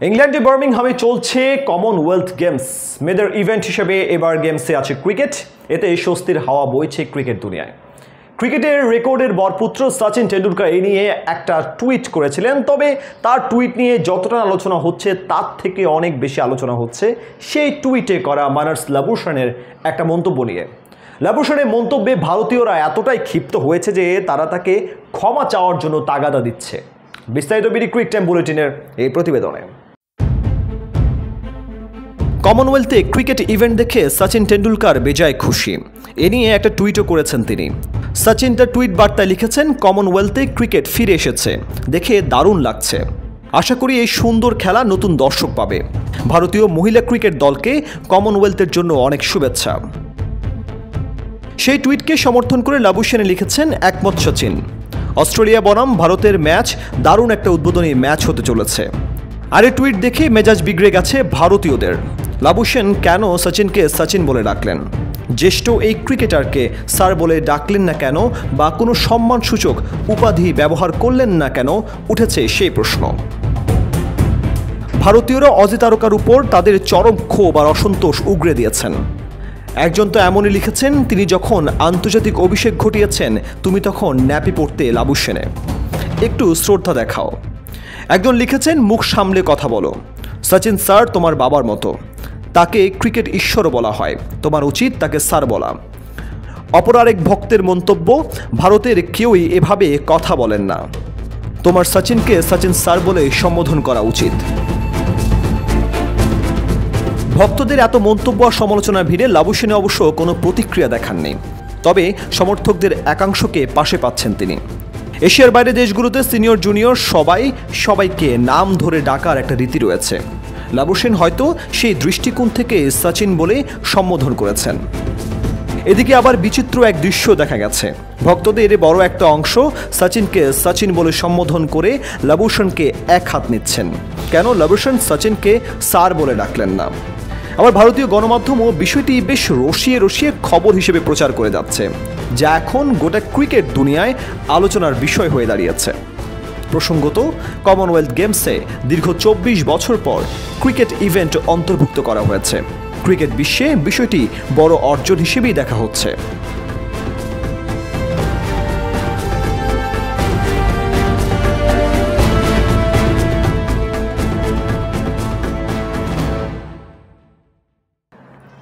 ইংল্যান্ডে বার্মিংহামে চলছে Commonwealth games মেয়েদের ইভেন্ট হিসেবে এবার গেমসে আছে ক্রিকেট এতে স্বস্তির হাওয়া বইছে ক্রিকেট দুনিয়ায়। ক্রিকেটের রেকর্ডের বরপুত্র সচিন টেন্ডুলকার এ নিয়ে একটা টুইট করেছিলেন। তবে তার টুইট নিয়ে যতটা আলোচনা হচ্ছে, তার থেকে অনেক বেশি আলোচনা হচ্ছে। সেই টুইটে করা মানার্স লাবুশনের একটা মন্তব্য নিয়ে। লাবুশনের মন্তব্যে ভারতীয়রা এতটাই ক্ষিপ্ত হয়েছে যে তারা তাকে ক্ষমা চাওয়ার জন্য তাগাদা দিচ্ছে। বিস্তারিত বিডি ক্রিক টাইম বুলেটিনের এই প্রতিবেদনে। কমনওয়েলথে ক্রিকেট ইভেন্ট দেখে সচিন টেন্ডুলকার বেজায় খুশি। এ নিয়ে একটা টুইটও করেছেন তিনি। সচিন তার টুইট বার্তায় লিখেছেন, কমনওয়েলথে ক্রিকেট ফিরে এসেছে। দেখে দারুণ লাগছে। আশা করি এই সুন্দর খেলা নতুন দর্শক পাবে। ভারতীয় মহিলা ক্রিকেট দলকে কমনওয়েলথের জন্য অনেক শুভেচ্ছা। সেই টুইটকে সমর্থন করে লাবুসেনে লিখেছেন, একমত সচিন। অস্ট্রেলিয়া বনাম, ভারতের ম্যাচ, দারুণ একটা উদ্বোধনী ম্যাচ হতে চলেছে। আরে টুইট দেখে মেজাজ বিগড়ে গেছে ভারতীয়দের। লাবুসেন কেন সচিনকে সচিন বলে ডাকলেন? জ্যেষ্ঠ এই ক্রিকেটারকে স্যার বলে ডাকলেন না কেন বা কোনো সম্মানসূচক উপাধি ব্যবহার করলেন না কেন? উঠেছে সেই প্রশ্ন। ভারতীয়রা অজি তারকার উপর তাদের চরম ক্ষোভ আর অসন্তোষ উগরে দিয়েছেন। একজন তো এমনই লিখেছেন, তিনি যখন আন্তর্জাতিক অভিষেক ঘটিয়েছেন, তুমি তখন ন্যাপি পড়তে লাবুসেনে একটু শ্রদ্ধা দেখাও। একজন লিখেছেন, মুখ সামলে কথা বলো। সচিন স্যার, তোমার বাবার মতো। তাকে ক্রিকেট ঈশ্বর বলা হয়। তোমার উচিত তাকে স্যার বলা। অপর আরেক ভক্তের মন্তব্য, ভারতের কেউই এভাবে কথা বলেন না। তোমার সচিনকে সচিন স্যার বলে সম্বোধন করা উচিত। ভক্তদের এত মন্তব্য আর সমালোচনার ভিড়ে লাবুসেনে অবশ্য কোনো প্রতিক্রিয়া দেখাননি। তবে সমর্থকদের একাংশকে পাশে পাচ্ছেন তিনি। এশিয়ার বাইরে দেশগুলোতে সিনিয়র, জুনিয়র সবাই সবাইকে নাম ধরে ডাকার একটা রীতি রয়েছে। লাবুসেন হয়তো সেই দৃষ্টিকোণ থেকে সচিন বলে সম্বোধন করেছেন। এদিকে আবার বিচিত্র এক দৃশ্য দেখা গেছে। ভক্তদের বড় একটা অংশ সচিনকে সচিন বলে সম্বোধন করে লাবুসনকে এক হাত নিচ্ছেন। কেন লাবুসন সচিনকে স্যার বলে ডাকলেন না? আবার ভারতীয় গণমাধ্যমও বিষয়টি বেশ রসিয়ে রসিয়ে খবর হিসেবে প্রচার করে যাচ্ছে। যা এখন গোটা ক্রিকেট দুনিয়ায় আলোচনার বিষয় হয়ে দাঁড়িয়েছে। প্রসঙ্গত কমনওয়েলথ গেমসে দীর্ঘ চব্বিশ বছর পর ক্রিকেট ইভেন্ট অন্তর্ভুক্ত করা হয়েছে। ক্রিকেট বিশ্বে বিষয়টি বড় অর্জন হিসেবেই দেখা হচ্ছে।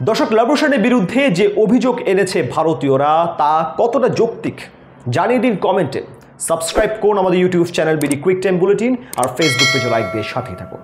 দর্শক লাবুসানের বিরুদ্ধে যে অভিযোগ এনেছে ভারতীয়রা, তা কতটা যৌক্তিক জানিয়ে দিন কমেন্টে। সাবস্ক্রাইব করুন আমাদের YouTube channel BD quick time bulletin আর ফেসবুক পেজে লাইক দিয়ে সাথেই থাকুন।